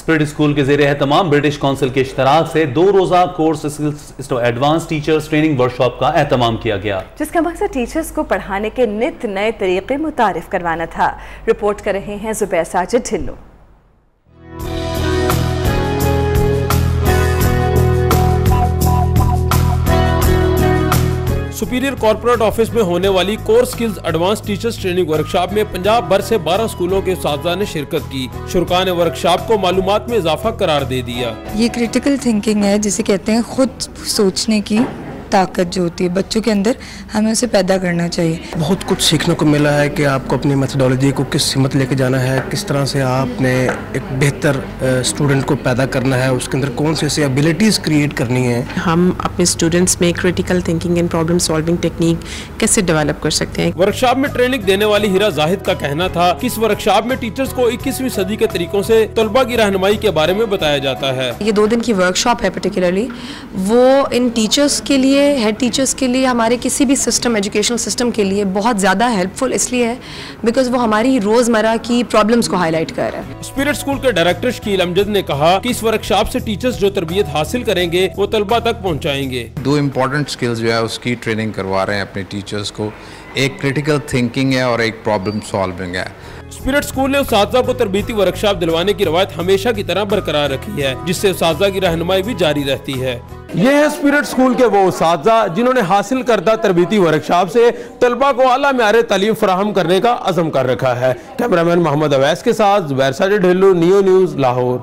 Spirit school کے زیر اہتمام برٹش کونسل کے اشتراک سے دو روزہ course advance teachers training workshop کا اہتمام کیا گیا۔ جس کا مقصد ٹیچرز کو پڑھانے کے نت نئے طریقے متعارف کروانا تھا۔ رپورٹ کر رہے ہیں Zubair Sajid Dhillo superior corporate office میں ہونے والی core skills advance teachers training workshop میں پنجاب بھر سے بارہ سکولوں کے اساتذہ نے شرکت کی۔ شرکا نے ورکشاپ کو معلومات میں اضافہ قرار دے دیا۔ یہ کریٹیکل تھنکنگ ہے جسے کہتے ہیں خود سوچنے کی۔ طاقت جو ہوتی ہے بچوں کے اندر ہمیں اسے پیدا کرنا چاہیے۔ بہت کچھ سیکھنے کو ملا ہے کہ آپ کو اپنی میتھڈالوجی کو کس سمت لے کے جانا ہے کس طرح سے آپ نے ایک بہتر اسٹوڈنٹ کو پیدا کرنا ہے اس کے اندر کون سے ایسی ابیلٹیز کریٹ کرنی ہے ہم اپنے اسٹوڈنٹس میں critical thinking and problem solving technique کیسے ڈیولپ کر سکتے ہیں؟ ورکشاپ میں ٹریننگ دینے والی ہیرا زاہد کا کہنا تھا کہ اس ورکشاپ میں ٹیچرز کو اکیسویں صدی کے طریقوں سے طلبہ کی رہنمائی کے بارے میں بتایا جاتا ہے۔ یہ دو دن کی ورکشاپ ہے پرٹیکولرلی وہ ان ٹیچرز کے لیے ہیڈ ٹیچرز کے لیے ہمارے کسی بھی سسٹم ایجوکیشنل سسٹم کے لیے بہت زیادہ ہیلپ فل اس لیے ہے بیکاز وہ ہماری روزمرہ کی پرابلمز کو ہائی لائٹ کر رہا ہے۔ اسپیرٹ اسکول کے ڈائریکٹر شکیل امجد نے کہا کہ اس ورکشاپ سے ٹیچرز جو تربیت حاصل کریں گے وہ طلبہ تک پہنچائیں گے۔ دو امپورٹنٹ سکلز جو ہے اس کی ٹریننگ کروا رہے ہیں اپنے ٹیچرز کو۔ ایک کریٹیکل تھنکنگ ہے اور ایک پرابلم سالونگ ہے۔ اسپیرٹ اسکول نے اساتذہ کو تربیتی ورکشاپ دلوانے کی روایت ہمیشہ کی طرح برقرار رکھی ہے جس سے اساتذہ کی رہنمائی بھی جاری رہتی ہے۔ یہ ہے اسپیرٹ اسکول کے وہ اساتذہ جنہوں نے حاصل کردہ تربیتی ورکشاپ سے طلبہ کو اعلیٰ معیار تعلیم فراہم کرنے کا عزم کر رکھا ہے۔ کیمرامین محمد اویس کے ساتھ زبیر ساجد ڈھلو نیو نیوز، لاہور۔